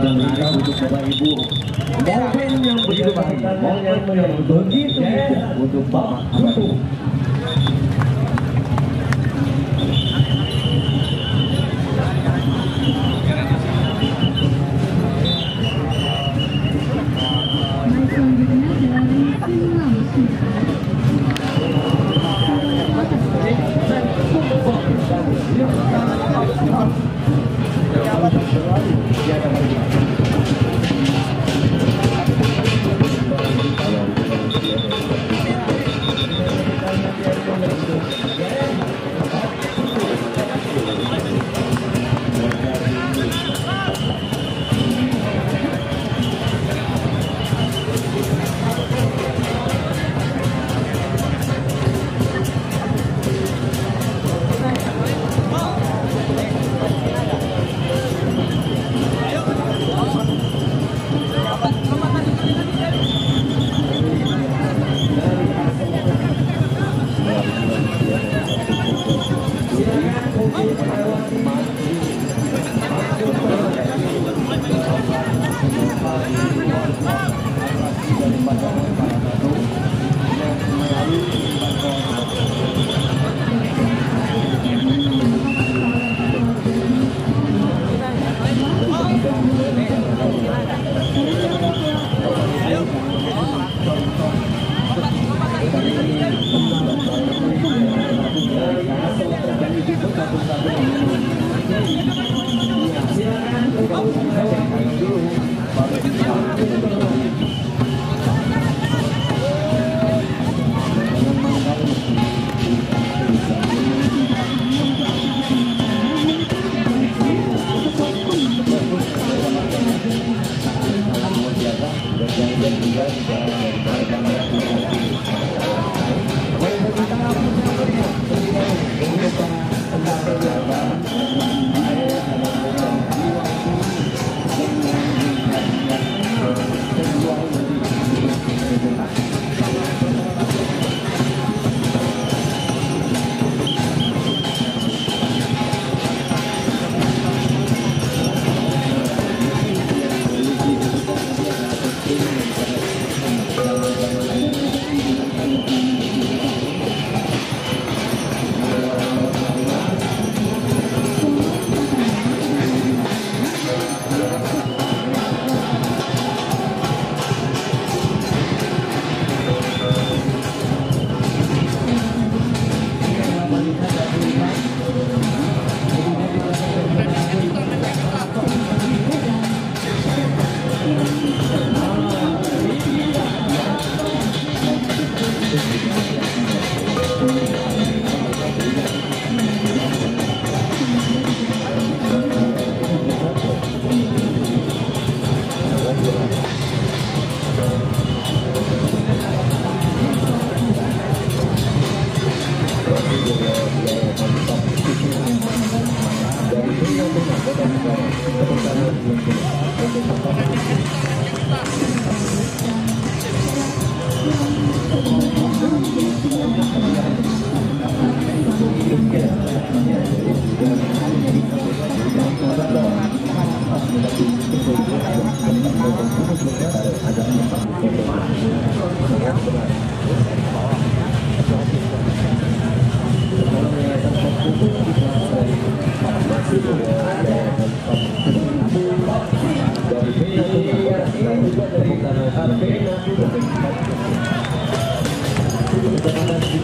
berharap untuk Bapak Ibu. Momen yang begitu bahagia, momen yang begitu untuk Bapak Ibu. Baik selanjutnya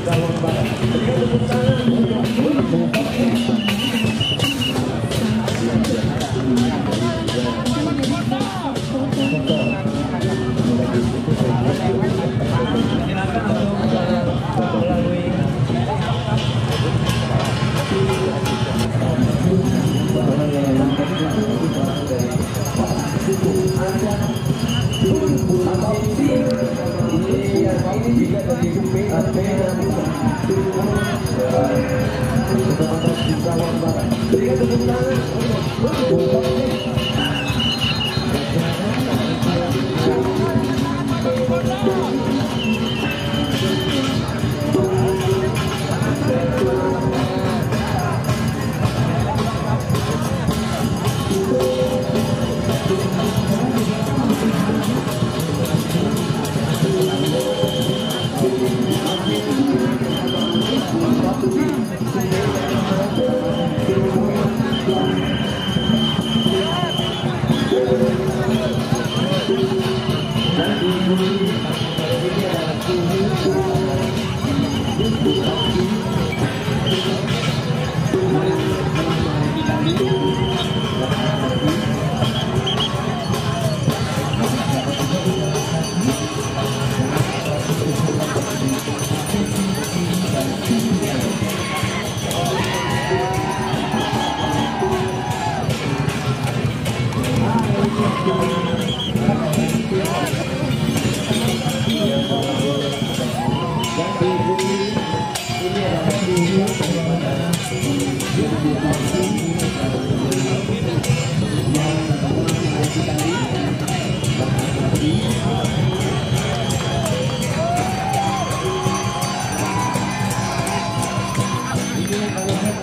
Давай. Hı. Gracias.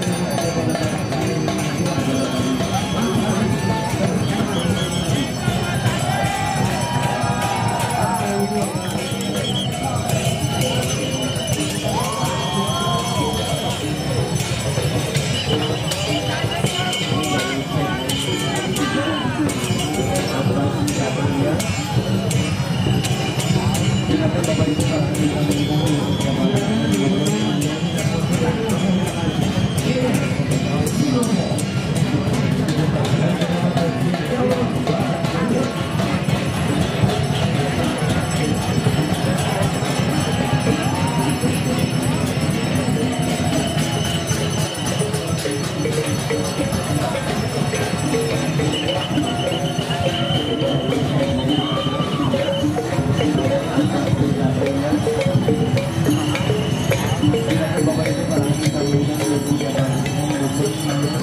number